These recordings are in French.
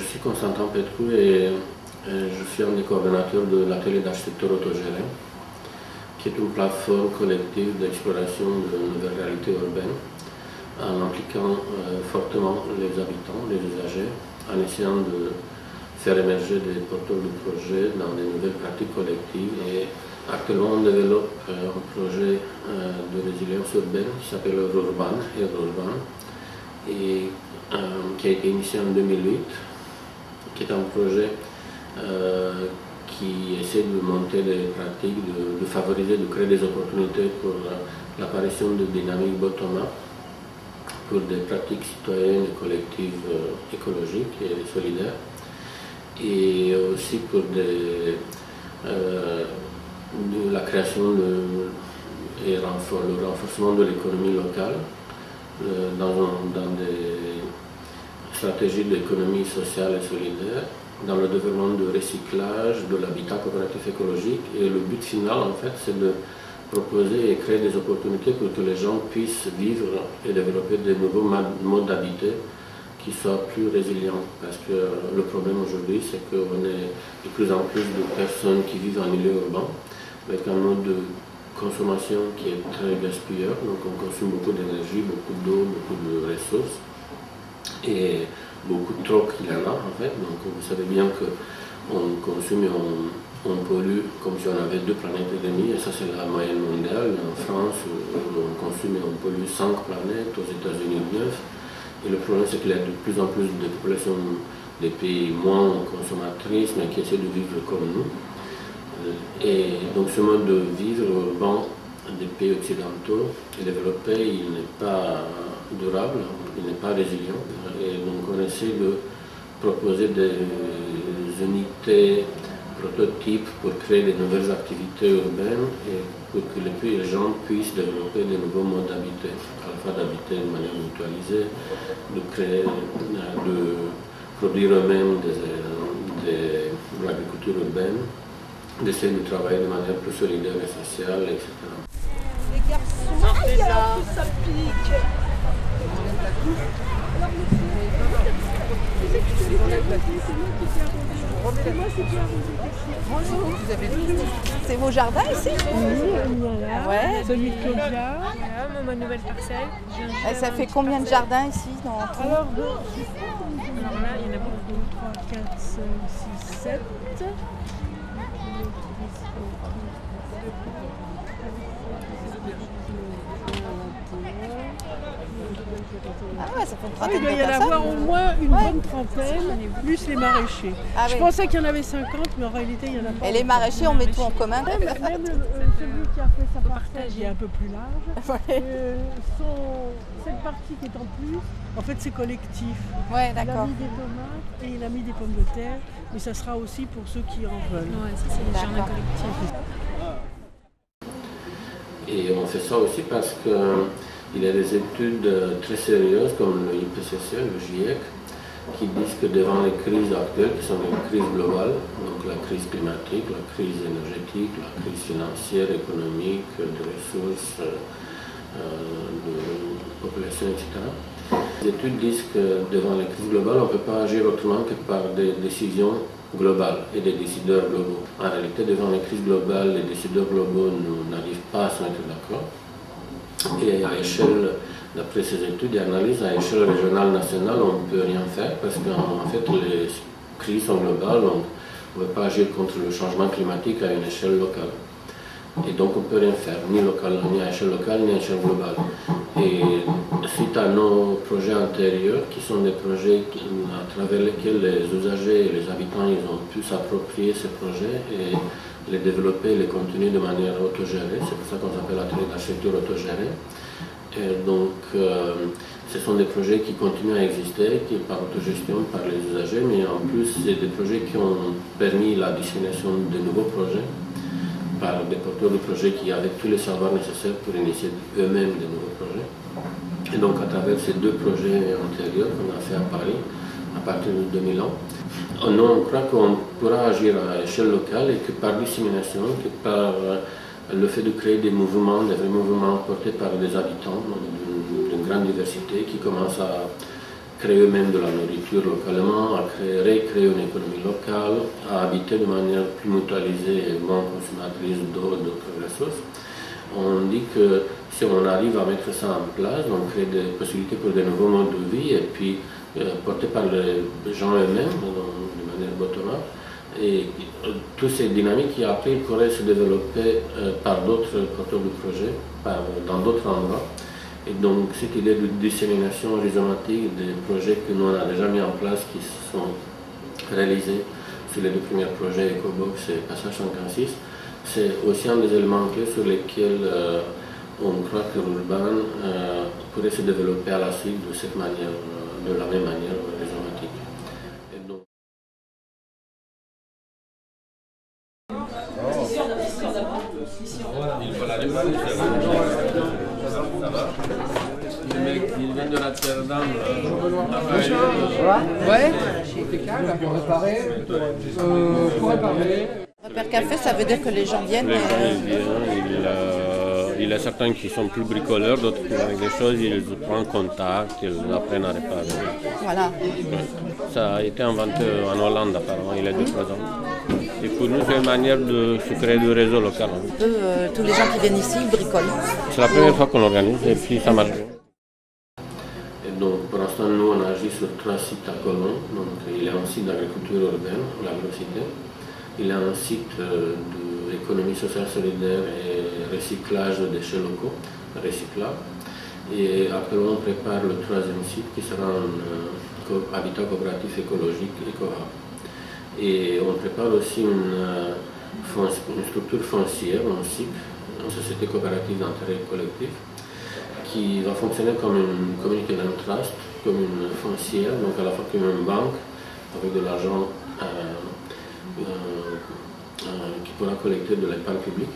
je suis Constantin Petrou et, je suis un des coordonnateurs de l'atelier d'architecture autogérée, qui est une plateforme collective d'exploration de nouvelles réalités urbaines, en impliquant euh, fortement les habitants, les usagers, en essayant de faire émerger des porteurs de projets dans des nouvelles pratiques collectives. Et actuellement, on développe euh, un projet euh, de résilience urbaine qui s'appelle Urban, Urban, et qui a été initié en 2008 qui est un projet euh, qui essaie de monter des pratiques, de, favoriser, de créer des opportunités pour l'apparition de dynamiques bottom-up pour des pratiques citoyennes et collectives euh, écologiques et solidaires, et aussi pour euh, la création et le renforcement de l'économie locale dans, dans des stratégie d'économie sociale et solidaire dans le développement du recyclage, de l'habitat coopératif écologique. Et le but final, en fait, c'est de proposer et créer des opportunités pour que les gens puissent vivre et développer de nouveaux modes d'habiter qui soient plus résilients. Parce que le problème aujourd'hui, c'est qu'on est de plus en plus de personnes qui vivent en milieu urbain, avec un mode de consommation qui est très gaspilleur. Donc on consomme beaucoup d'énergie, beaucoup d'eau, beaucoup de ressources et beaucoup trop qu'il en a en fait. Donc vous savez bien qu'on consomme et on, pollue comme si on avait deux planètes et demie, et ça c'est la moyenne mondiale. En France, on consomme et on pollue cinq planètes, aux États-Unis 9. Et le problème c'est qu'il y a de plus en plus de populations des pays moins consommatrices, mais qui essaient de vivre comme nous. Et donc ce mode de vivre bon, des pays occidentaux et développés, il n'est pas durable, n'est pas résilient. Et donc on essaie de proposer des unités prototypes pour créer de nouvelles activités urbaines et pour que les gens puissent développer de nouveaux modes d'habiter, à la fois d'habiter de manière mutualisée, de créer, de produire eux-mêmes de l'agriculture urbaine, d'essayer de travailler de manière plus solidaire et sociale, etc. Les garçons, ça pique c'est vos jardins ici Oui, ouais. celui de Claudia. ma nouvelle parcelle. Et ça fait combien de jardins ici dans tout Alors, là, il y en a beaucoup. 2, 3, 4, 5, 6, 7. Ah ouais, ça fait une trentaine Il doit y en avoir au moins une bonne trentaine, plus les maraîchers. Ah je pensais qu'il y en avait 50, mais en réalité, il y en a pas. Et les maraîchers, on met tout en commun Même, même euh, celui qui a fait sa partage est un peu plus large. Euh, cette partie qui est en plus, en fait, c'est collectif. Ouais, d'accord. Il a mis des tomates et il a mis des pommes de terre, mais ça sera aussi pour ceux qui en veulent. Ouais, ça, c'est les jardins collectifs. Et on fait ça aussi parce que il y a des études euh, très sérieuses comme le IPCC, le GIEC, qui disent que devant les crises actuelles, qui sont des crises globales, donc la crise climatique, la crise énergétique, la crise financière, économique, de ressources, euh, euh, de population, etc., les études disent que devant les crises globales, on ne peut pas agir autrement que par des décisions globales et des décideurs globaux. En réalité, devant les crises globales, les décideurs globaux n'arrivent pas à se mettre d'accord. Et à échelle, d'après ces études et analyses, à échelle régionale, nationale, on ne peut rien faire parce qu'en fait, les crises sont globales, on ne peut pas agir contre le changement climatique à une échelle locale. Et donc on ne peut rien faire, ni, local, ni à échelle locale, ni à échelle globale. Et suite à nos projets antérieurs, qui sont des projets à travers lesquels les usagers et les habitants ils ont pu s'approprier ces projets et les développer, les continuer de manière autogérée. C'est pour ça qu'on s'appelle l'atelier d'architecture autogérée. Et donc, euh, ce sont des projets qui continuent à exister, qui par autogestion par les usagers, mais en plus, c'est des projets qui ont permis la dissémination de nouveaux projets par des porteurs de projets qui avaient tous les savoirs nécessaires pour initier eux-mêmes de nouveaux projets. Et donc, à travers ces deux projets antérieurs qu'on a fait à Paris, à partir de 2000 ans, nous, on croit qu'on pourra agir à échelle locale et que par dissémination, que par le fait de créer des mouvements, des vrais mouvements portés par des habitants d'une grande diversité qui commencent à créer eux-mêmes de la nourriture localement, à créer, recréer une économie locale, à habiter de manière plus mutualisée et moins consommatrice d'eau et d'autres ressources. On dit que si on arrive à mettre ça en place, on crée des possibilités pour de nouveaux modes de vie et puis euh, portés par les gens eux-mêmes, de manière bottom-up. Et euh, toutes ces dynamiques qui après pourraient se développer euh, par d'autres porteurs de projets, dans d'autres endroits. Et donc cette idée de dissémination rhizomatique des projets que nous on a déjà mis en place, qui sont réalisés sur les deux premiers projets EcoBox et Passage 56, c'est aussi un des éléments sur lesquels euh, on croit que l'urbain euh, pourrait se développer à la suite de cette manière, euh, de la même manière rhizomatique. De Rotterdam. Ouais, impeccable pour réparer. Euh, pour réparer. Repère café, ça veut dire que les gens viennent. Les gens euh, ils viennent, il, euh, il y a certains qui sont plus bricoleurs, d'autres qui avec des choses, ils prennent contact, ils apprennent à réparer. Voilà. Ça a été inventé en Hollande apparemment, il y a 2-3 ans. Et pour nous, c'est une manière de se créer du réseau local. Eux, euh, tous les gens qui viennent ici, ils bricolent. C'est la première fois qu'on l'organise et puis ça marche bien. Donc, pour l'instant, nous, on agit sur trois sites à Colomb. Donc, il y a un site d'agriculture urbaine, l'agrocité. Il y a un site euh, d'économie sociale solidaire et recyclage de déchets locaux, recyclable. Et actuellement, on prépare le troisième site qui sera un euh, habitat coopératif écologique, EcoHub. Et on prépare aussi une, euh, une structure foncière, un SIC, une société coopérative d'intérêt collectif, qui va fonctionner comme une community land trust, comme une foncière, donc à la fois comme une banque, avec de l'argent euh, euh, euh, qui pourra collecter de l'épargne publique,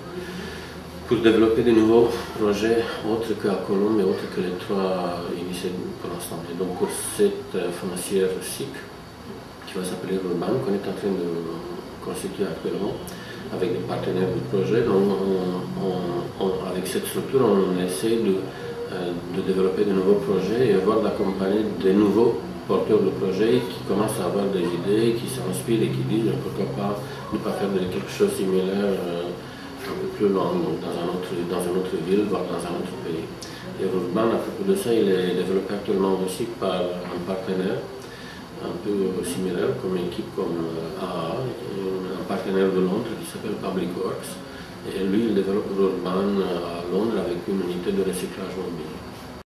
pour développer de nouveaux projets autres qu'à Colombe et autres que les trois initiés pour l'instant. Et donc cette foncière SIC, qui va s'appeler Urban, qu'on est en train de constituer actuellement avec des partenaires du projet. Donc, on- on- on- avec cette structure, on essaie de, de développer de nouveaux projets et voir d'accompagner de nouveaux porteurs de projets qui commencent à avoir des idées, qui s'inspirent et qui disent pourquoi pas ne pas faire quelque chose de similaire euh, un peu plus loin, donc dans, un autre, dans une autre ville, voire dans un autre pays. Et Urban, à propos de ça, il est développé actuellement aussi par un partenaire un peu similaire comme équipe comme euh, AA, euh, un partenaire de Londres qui s'appelle Public Works. Et lui, il développe Urban euh, à Londres avec une unité de recyclage mobile.